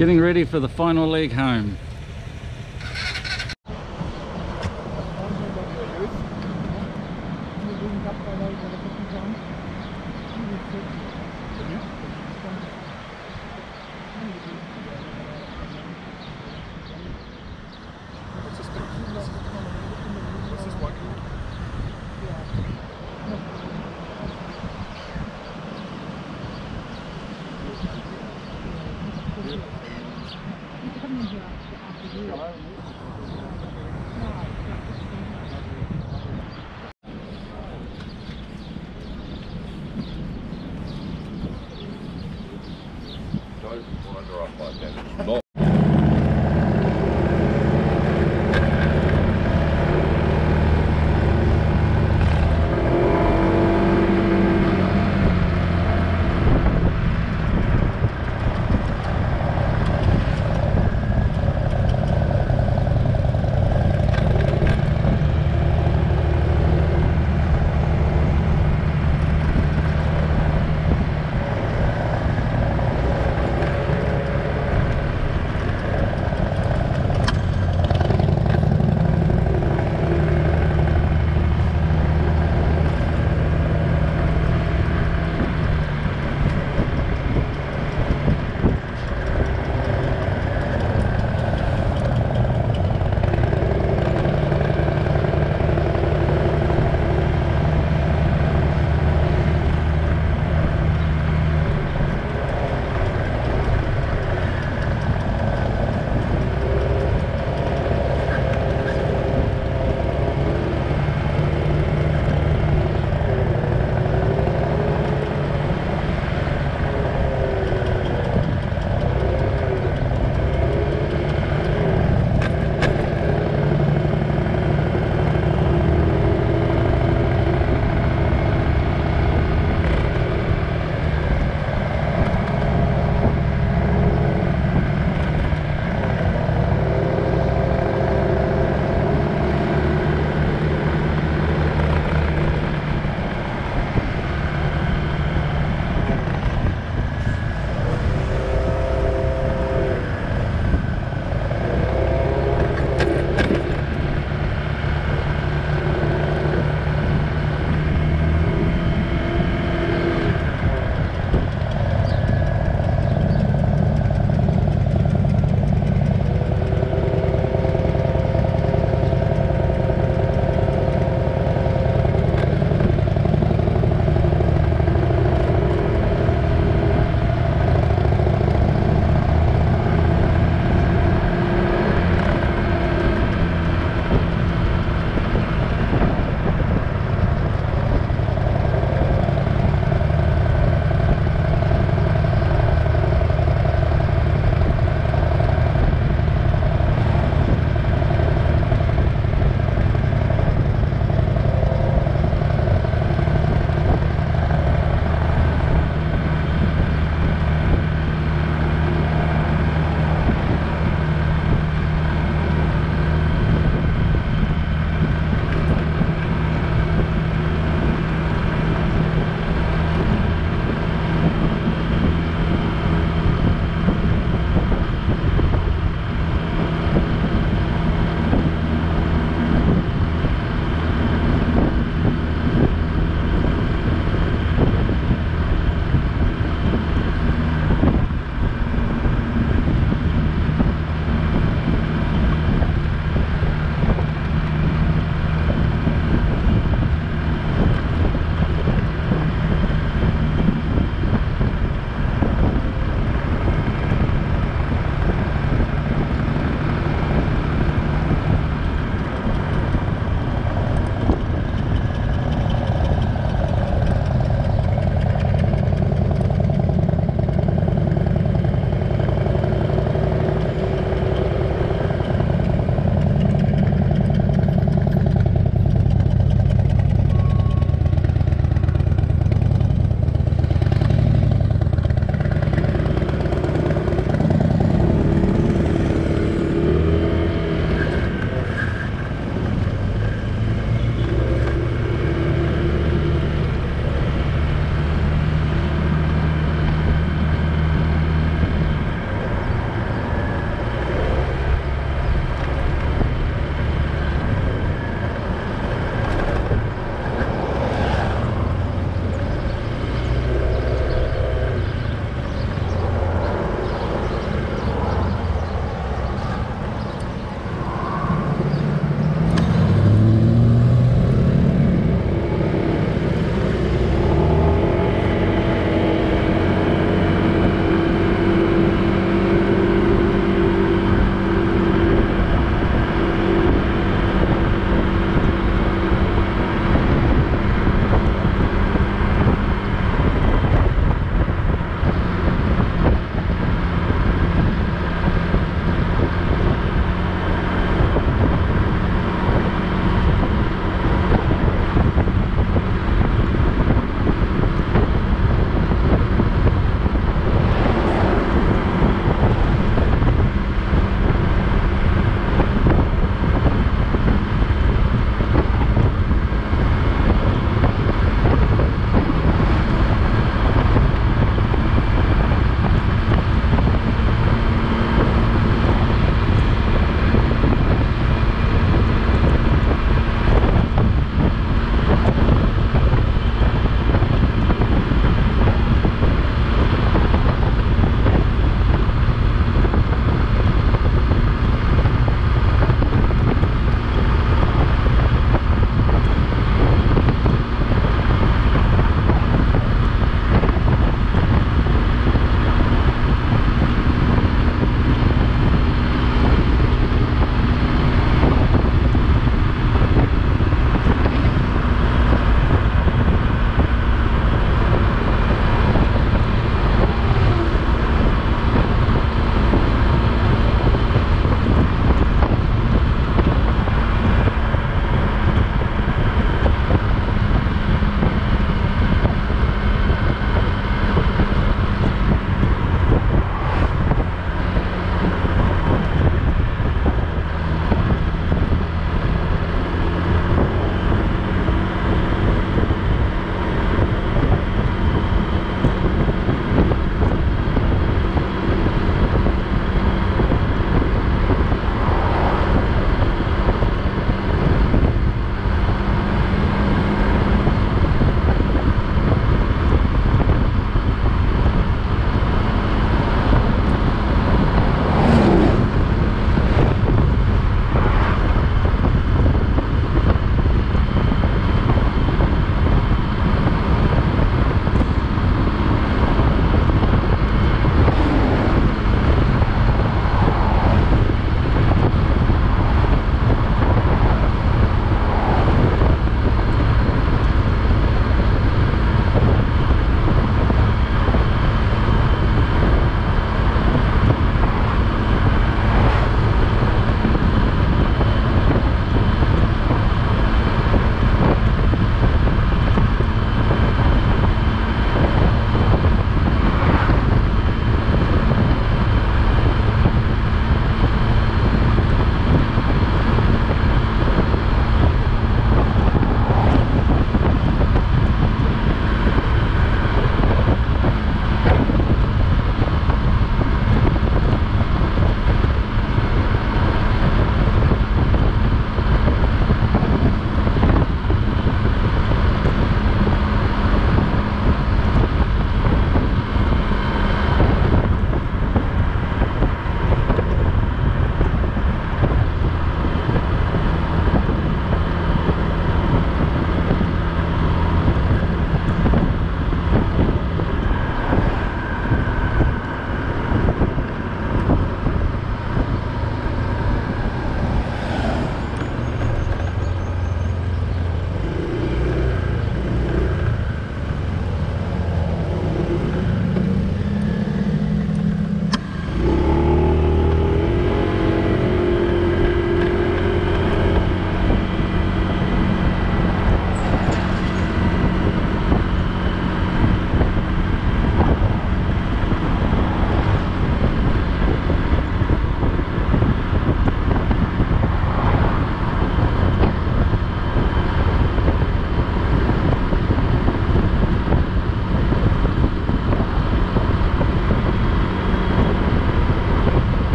Getting ready for the final leg home.